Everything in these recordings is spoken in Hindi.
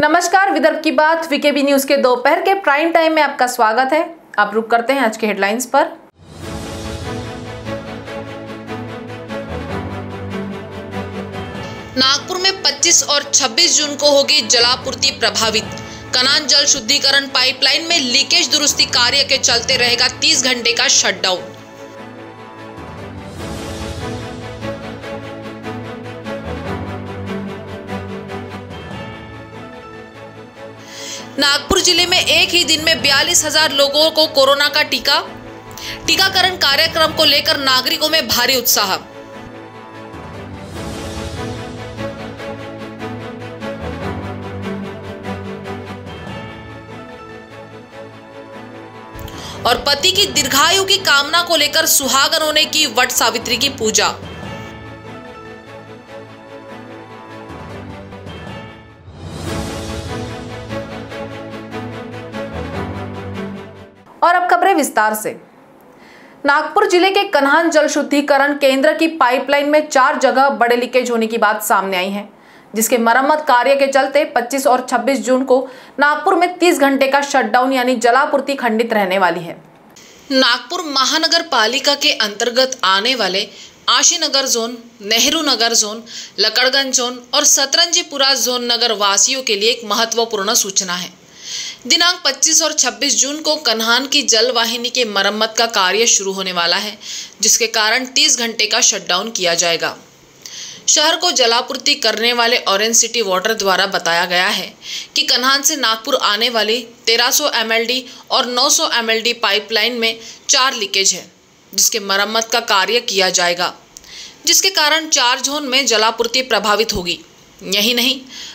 नमस्कार, विदर्भ की बात वीकेबी न्यूज़ के दोपहर के प्राइम टाइम में आपका स्वागत है। आप रुक करते हैं आज के हेडलाइंस पर। नागपुर में 25 और 26 जून को होगी जलापूर्ति प्रभावित। कनान जल शुद्धिकरण पाइपलाइन में लीकेज दुरुस्ती कार्य के चलते रहेगा 30 घंटे का शटडाउन नागपुर ज़िले में एक ही दिन में बयालीस हज़ार लोगों को कोरोना का टीका। टीकाकरण कार्यक्रम को लेकर नागरिकों में भारी उत्साह। और पति की दीर्घायु की कामना को लेकर सुहागनों ने की वट सावित्री की पूजा। विस्तार से। नागपुर ज़िले के कन्हान जल शुद्धिकरण केंद्र की पाइपलाइन में चार जगह बड़े लीकेज होने की बात सामने आई है, जिसके मरम्मत कार्य के चलते 25 और 26 जून को नागपुर में 30 घंटे का शटडाउन यानी जलापूर्ति खंडित रहने वाली है। नागपुर महानगर पालिका के अंतर्गत आने वाले Ashinagar zone, Nehru Nagar zone, Lakadganj zone और सतरंजीपुरा जोन नगर वासियों के लिए एक महत्वपूर्ण सूचना है। दिनांक 25 और 26 जून को कन्हान की जल वाहिनी के मरम्मत का कार्य शुरू होने वाला है, जिसके कारण 30 घंटे का शटडाउन किया जाएगा। शहर को जलापूर्ति करने वाले ऑरेंज सिटी वाटर द्वारा बताया गया है कि कन्हान से नागपुर आने वाली 1300 एमएलडी और 900 एमएलडी पाइपलाइन में चार लीकेज है, जिसके मरम्मत का कार्य किया जाएगा, जिसके कारण चार जोन में जलापूर्ति प्रभावित होगी। यही नहीं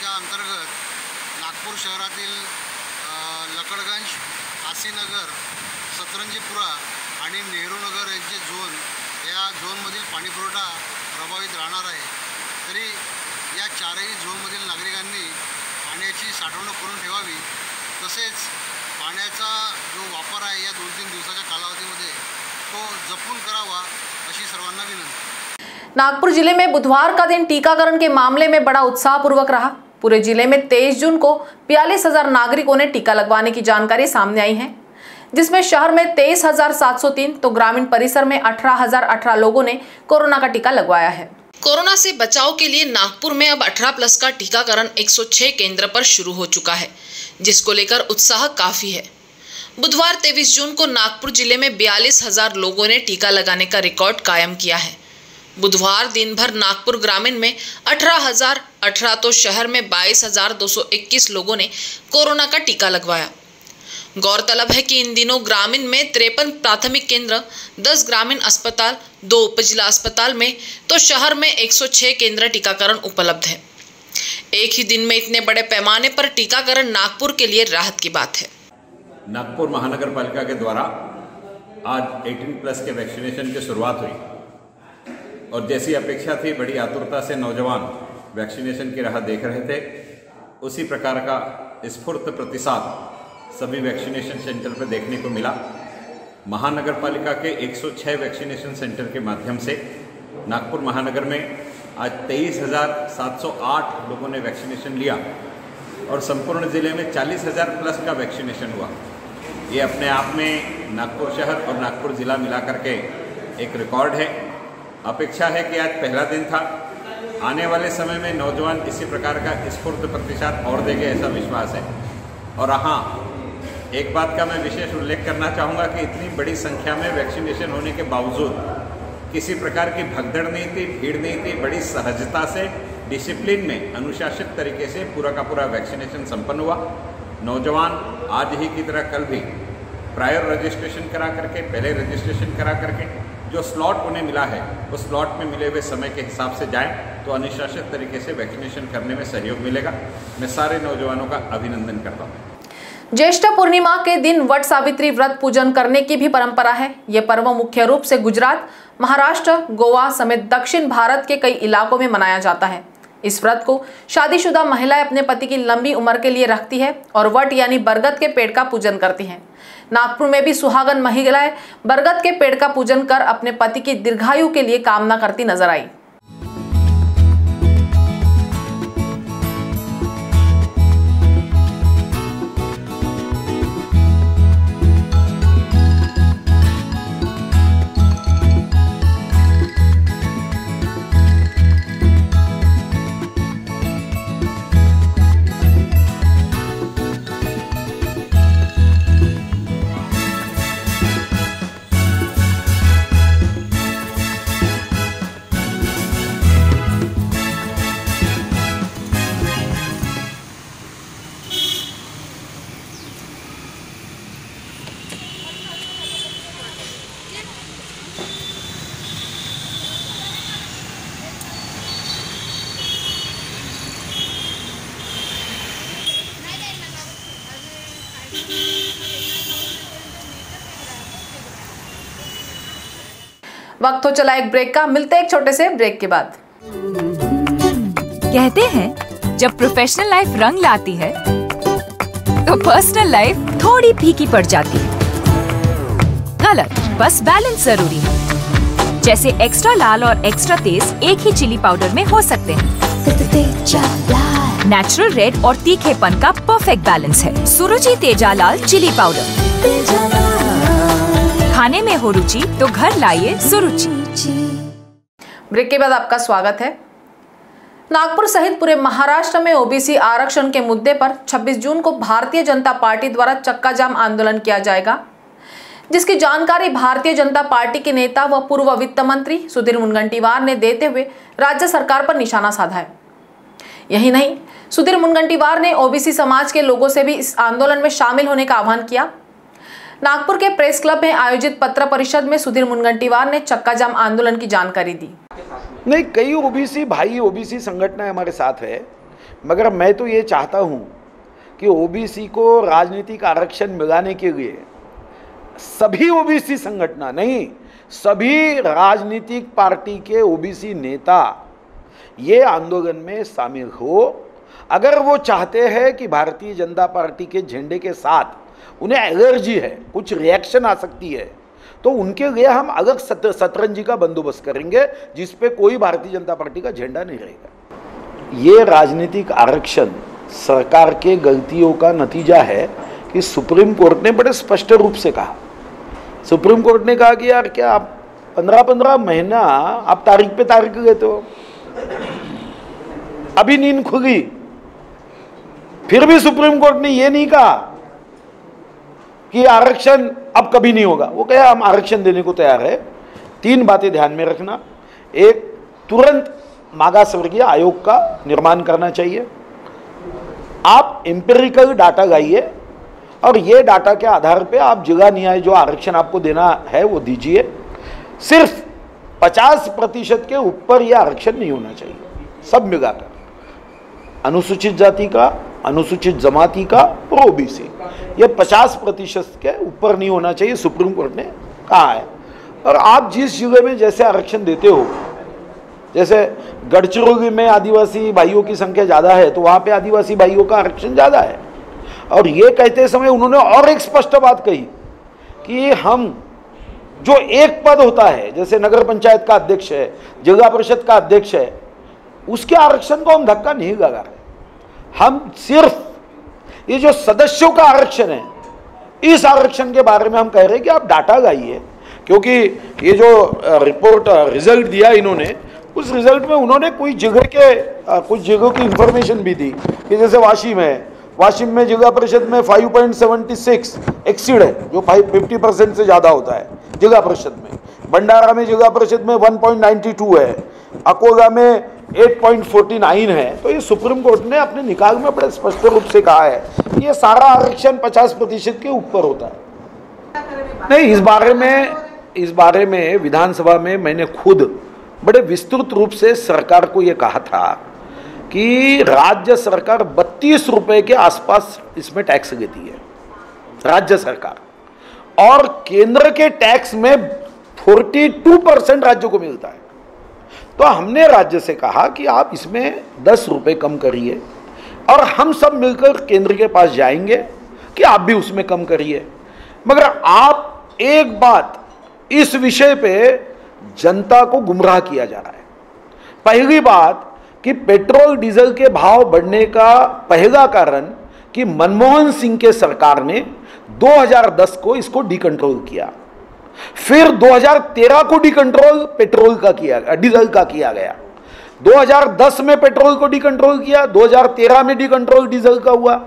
योजनेच्या अंतर्गत नागपूर शहरातील लकडगंज काशीनगर सतरंजीपुरा आणि नेहरूनगर यांचे झोन या झोनमधील पाणीपुरवठा प्रभावित राहणार आहे. तरी या चारही झोनमधील नागरिकांनी पाण्याची साठवणूक करून ठेवावी. तसेच पाण्याचा जो वापर आहे या दोन तीन दिवसाच्या कालावधीमध्ये तो जपून करावा अशी सर्वांना विनंती. नागपुर जिले में बुधवार का दिन टीकाकरण के मामले में बड़ा उत्साहपूर्वक रहा। पूरे ज़िले में 23 जून को बयालीस हज़ार नागरिकों ने टीका लगवाने की जानकारी सामने आई है, जिसमें शहर में तेईस हज़ार सात सौ तीन तो ग्रामीण परिसर में अठारह हज़ार अठारह लोगों ने कोरोना का टीका लगवाया है। कोरोना से बचाव के लिए नागपुर में अब 18 प्लस का टीकाकरण 106 केंद्र पर शुरू हो चुका है, जिसको लेकर उत्साह काफ़ी है। बुधवार 23 जून को नागपुर ज़िले में बयालीस हज़ार लोगों ने टीका लगाने का रिकॉर्ड कायम किया है। बुधवार दिन भर नागपुर ग्रामीण में अठारह हज़ार अठारह तो शहर में बाईस हज़ार दो सौ इक्कीस लोगों ने कोरोना का टीका लगवाया। गौरतलब है कि इन दिनों ग्रामीण में तिरपन प्राथमिक केंद्र 10 ग्रामीण अस्पताल, दो उपजिला अस्पताल में तो शहर में 106 केंद्र टीकाकरण उपलब्ध है। एक ही दिन में इतने बड़े पैमाने पर टीकाकरण नागपुर के लिए राहत की बात है। नागपुर महानगर पालिका के द्वारा आज 18 प्लस के वैक्सीनेशन की शुरुआत हुई। और जैसी अपेक्षा थी, बड़ी आतुरता से नौजवान वैक्सीनेशन की राह देख रहे थे। उसी प्रकार का स्फूर्त प्रतिसाद सभी वैक्सीनेशन सेंटर पर देखने को मिला। महानगर पालिका के 106 वैक्सीनेशन सेंटर के माध्यम से नागपुर महानगर में आज तेईस हज़ार सात सौ आठ लोगों ने वैक्सीनेशन लिया और संपूर्ण ज़िले में चालीस हज़ार प्लस का वैक्सीनेशन हुआ। ये अपने आप में नागपुर शहर और नागपुर ज़िला मिला करके एक रिकॉर्ड है। अपेक्षा है कि आज पहला दिन था। आने वाले समय में नौजवान इसी प्रकार का स्फूर्त प्रतिशत और देंगे ऐसा विश्वास है। और हाँ एक बात का मैं विशेष उल्लेख करना चाहूँगा कि इतनी बड़ी संख्या में वैक्सीनेशन होने के बावजूद किसी प्रकार की भगदड़ नहीं थी, भीड़ नहीं थी, बड़ी सहजता से डिसिप्लिन में, अनुशासित तरीके से पूरा का पूरा वैक्सीनेशन संपन्न हुआ। नौजवान आज ही की तरह कल भी प्रायर रजिस्ट्रेशन करा करके, पहले रजिस्ट्रेशन करा करके जो स्लॉट उन्हें मिला है उस स्लॉट में मिले हुए समय के हिसाब से जाएँ तो अनुशासित तरीके से वैक्सीनेशन करने में सहयोग मिलेगा। मैं सारे नौजवानों का अभिनंदन करता हूँ। ज्येष्ठ पूर्णिमा के दिन वट सावित्री व्रत पूजन करने की भी परंपरा है। ये पर्व मुख्य रूप से गुजरात, महाराष्ट्र, गोवा समेत दक्षिण भारत के कई इलाकों में मनाया जाता है। इस व्रत को शादीशुदा महिलाएँ अपने पति की लंबी उम्र के लिए रखती है और वट यानी बरगद के पेड़ का पूजन करती हैं। नागपुर में भी सुहागन महिलाएँ बरगद के पेड़ का पूजन कर अपने पति की दीर्घायु के लिए कामना करती नज़र आई। वक्त हो चला एक ब्रेक का। मिलते हैं एक छोटे से ब्रेक के बाद। कहते हैं, जब प्रोफेशनल लाइफ रंग लाती है तो पर्सनल लाइफ थोड़ी फीकी पड़ जाती है। गलत, बस बैलेंस ज़रूरी है। जैसे एक्स्ट्रा लाल और एक्स्ट्रा तेज एक ही चिली पाउडर में हो सकते हैं। नेचुरल रेड और तीखेपन का परफेक्ट बैलेंस है। सुरुचि तेजा लाल चिली पाउडर खाने में हो रुचि तो घर लाइए सुरुचि। ब्रेक के बाद आपका स्वागत है। नागपुर सहित पूरे महाराष्ट्र में ओबीसी आरक्षण के मुद्दे पर 26 जून को भारतीय जनता पार्टी द्वारा चक्का जाम आंदोलन किया जाएगा, जिसकी जानकारी भारतीय जनता पार्टी के नेता व पूर्व वित्त मंत्री सुधीर मुनगंटीवार ने देते हुए राज्य सरकार पर निशाना साधा है। यही नहीं, सुधीर मुनगंटीवार ने ओबीसी समाज के लोगों से भी इस आंदोलन में शामिल होने का आह्वान किया। नागपुर के प्रेस क्लब में आयोजित पत्र परिषद में सुधीर मुनगंटीवार ने चक्का जाम आंदोलन की जानकारी दी। नहीं, कई ओबीसी भाई ओबीसी संगठन हमारे साथ है, मगर मैं तो ये चाहता हूँ कि ओबीसी को राजनीतिक आरक्षण मिलाने के लिए सभी ओबीसी संगठन, नहीं, सभी राजनीतिक पार्टी के ओबीसी नेता ये आंदोलन में शामिल हो। अगर वो चाहते हैं कि भारतीय जनता पार्टी के झंडे के साथ उन्हें एलर्जी है, कुछ रिएक्शन आ सकती है। तो उनके लिए हम अलग शतरंजी का बंदोबस्त करेंगे, जिस पे कोई भारतीय जनता पार्टी का झंडा नहीं रहेगा। ये राजनीतिक आरक्षण सरकार के गलतियों का नतीजा है कि सुप्रीम कोर्ट ने बड़े स्पष्ट रूप से कहा। सुप्रीम कोर्ट ने कहा कि यार क्या आप पंद्रह पंद्रह महीना, आप तारीख पे तारीख लेते हो अभी नींद खुली फिर भी सुप्रीम कोर्ट ने यह नहीं कहा कि आरक्षण अब कभी नहीं होगा। वो कहा, हम आरक्षण देने को तैयार है। तीन बातें ध्यान में रखना। एक, तुरंत मागास वर्गीय आयोग का निर्माण करना चाहिए। आप एम्पेरिकल डाटा गाइए और ये डाटा के आधार पे आप जिला न्याय जो आरक्षण आपको देना है वो दीजिए। सिर्फ़ 50 प्रतिशत के ऊपर ये आरक्षण नहीं होना चाहिए। सब मिलाकर अनुसूचित जाति का, अनुसूचित जमाती का और ओबीसी। ये 50 प्रतिशत के ऊपर नहीं होना चाहिए, सुप्रीम कोर्ट ने कहा है। और आप जिस ज़िले में जैसे आरक्षण देते हो, जैसे गढ़चिरोली में आदिवासी भाइयों की संख्या ज़्यादा है तो वहाँ पे आदिवासी भाइयों का आरक्षण ज़्यादा है। और ये कहते समय उन्होंने और एक स्पष्ट बात कही कि हम जो एक पद होता है, जैसे नगर पंचायत का अध्यक्ष है, जिला परिषद का अध्यक्ष है, उसके आरक्षण को हम धक्का नहीं लगा रहे। हम सिर्फ़ ये जो सदस्यों का आरक्षण है, इस आरक्षण के बारे में हम कह रहे हैं कि आप डाटा लाइए। क्योंकि ये जो रिपोर्ट रिज़ल्ट दिया इन्होंने, उस रिज़ल्ट में उन्होंने कोई जगह के कुछ जगहों की इंफॉर्मेशन भी दी कि जैसे वाशिम है। वाशिम में जिला परिषद में 5.76 एक्सीड है, जो 50 परसेंट से ज़्यादा होता है जिला परिषद में। भंडारा में जिला परिषद में 1.92 है। अकोला में 8.49 है तो ये सुप्रीम कोर्ट ने अपने निकाल में बड़े स्पष्ट रूप से कहा है कि ये सारा आरक्षण 50 प्रतिशत के ऊपर होता है। नहीं, इस बारे में, इस बारे में विधानसभा में मैंने खुद बड़े विस्तृत रूप से सरकार को ये कहा था कि राज्य सरकार बत्तीस रुपए के आसपास इसमें टैक्स देती है, राज्य सरकार। और केंद्र के टैक्स में 42 परसेंट राज्यों को मिलता है। तो हमने राज्य से कहा कि आप इसमें दस रुपये कम करिए। और हम सब मिलकर केंद्र के पास जाएँगे कि आप भी उसमें कम करिए। मगर आप एक बात इस विषय पे जनता को गुमराह किया जा रहा है। पहली बात कि पेट्रोल, डीजल के भाव बढ़ने का पहला कारण कि मनमोहन सिंह के सरकार ने 2010 को इसको डिकंट्रोल किया। फिर 2013 को डिकंट्रोल पेट्रोल का किया गया डीजल का किया गया। 2010 में पेट्रोल को डिकंट्रोल किया 2013 में डिकंट्रोल डीजल का हुआ।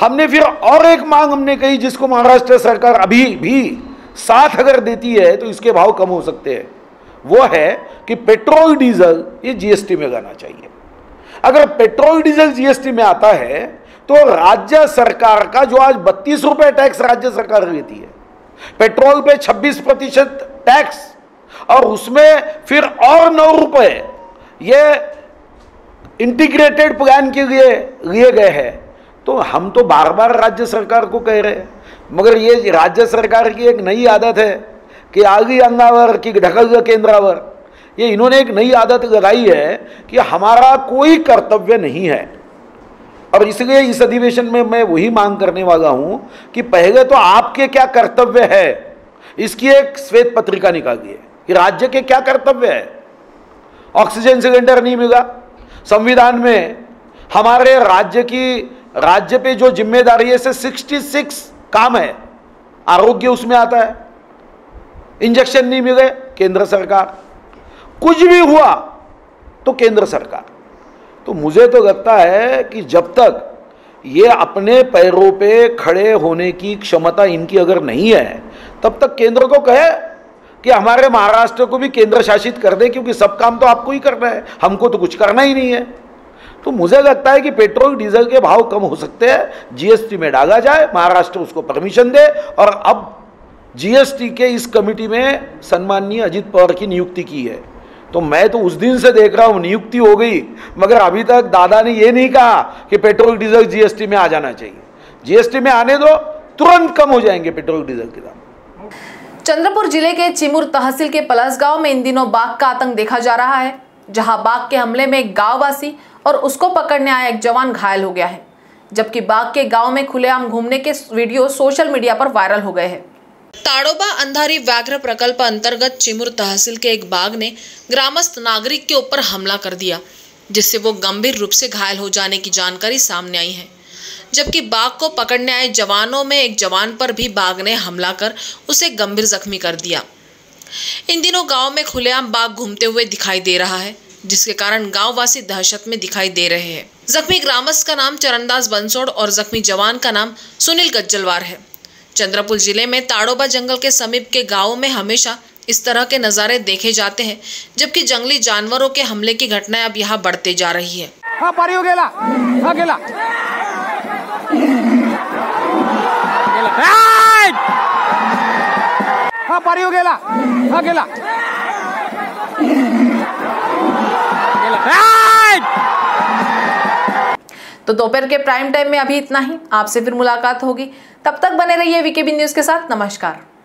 हमने फिर और एक मांग हमने कही जिसको महाराष्ट्र सरकार अभी भी साथ अगर देती है तो इसके भाव कम हो सकते हैं। वो है कि पेट्रोल डीजल ये जीएसटी में गाना चाहिए। अगर पेट्रोल डीजल जीएसटी में आता है तो राज्य सरकार का जो आज बत्तीस रुपए टैक्स राज्य सरकार लेती है पेट्रोल पे 26 प्रतिशत टैक्स, और उसमें फिर और नौ रुपये ये इंटीग्रेटेड प्लान के लिए लिए गए हैं। तो हम तो बार बार राज्य सरकार को कह रहे हैं, मगर ये राज्य सरकार की एक नई आदत है कि आगी अंगावर, की ढकल केंद्रावर, ये इन्होंने एक नई आदत लगाई है कि हमारा कोई कर्तव्य नहीं है। और इसलिए इस अधिवेशन में मैं वही मांग करने वाला हूँ कि पहले तो आपके क्या कर्तव्य है? इसकी एक श्वेत पत्रिका निकालिए कि राज्य के क्या कर्तव्य है? ऑक्सीजन सिलेंडर नहीं मिला। संविधान में हमारे राज्य की, राज्य पे जो ज़िम्मेदारी है से 66 काम है। आरोग्य उसमें आता है। इंजेक्शन नहीं मिले, केंद्र सरकार। कुछ भी हुआ तो केंद्र सरकार। तो मुझे तो लगता है कि जब तक ये अपने पैरों पे खड़े होने की क्षमता इनकी अगर नहीं है, तब तक केंद्र को कहे कि हमारे महाराष्ट्र को भी केंद्र शासित कर दे, क्योंकि सब काम तो आपको ही करना है, हमको तो कुछ करना ही नहीं है। तो मुझे लगता है कि पेट्रोल, डीजल के भाव कम हो सकते हैं जीएसटी में डाला जाए, महाराष्ट्र उसको परमिशन दे, और अब जीएसटी के इस कमिटी में सम्माननीय अजित पवार की नियुक्ति की है। तो मैं तो उस दिन से देख रहा हूँ, नियुक्ति हो गई। मगर अभी तक दादा ने यह नहीं कहा कि पेट्रोल, डीजल, जीएसटी में आ जाना चाहिए। जीएसटी में आने दो, तुरंत कम हो जाएँगे पेट्रोल, डीजल के दाम। चंद्रपुर ज़िले के चिमुर तहसील के पलस गाँव में इन दिनों बाघ का आतंक देखा जा रहा है, जहाँ बाघ के हमले में एक गांववासी और उसको पकड़ने आया एक जवान घायल हो गया है, जबकि बाघ के गाँव में खुलेआम घूमने के वीडियो सोशल मीडिया पर वायरल हो गए हैं। ताड़ोबा अंधारी व्याघ्र प्रकल्प अंतर्गत चिमुर तहसील के एक बाघ ने ग्रामस्थ नागरिक के ऊपर हमला कर दिया, जिससे वो गंभीर रूप से घायल हो जाने की जानकारी सामने आई है। जबकि बाघ को पकड़ने आए जवानों में एक जवान पर भी बाघ ने हमला कर उसे गंभीर जख्मी कर दिया। इन दिनों गाँव में खुलेआम बाघ घूमते हुए दिखाई दे रहा है, जिसके कारण गांववासी दहशत में दिखाई दे रहे हैं। जख्मी ग्रामस्थ का नाम चरणदास बंसोड़ और जख्मी जवान का नाम सुनील गज्जलवार है। चंद्रपुर ज़िले में ताड़ोबा जंगल के समीप के गाँवों में हमेशा इस तरह के नज़ारे देखे जाते हैं, जबकि जंगली जानवरों के हमले की घटनाएँ अब यहाँ बढ़ते जा रही है। हाँ तो दोपहर के प्राइम टाइम में अभी इतना ही। आपसे फिर मुलाकात होगी। तब तक बने रहिए वीके बी न्यूज़ के साथ। नमस्कार।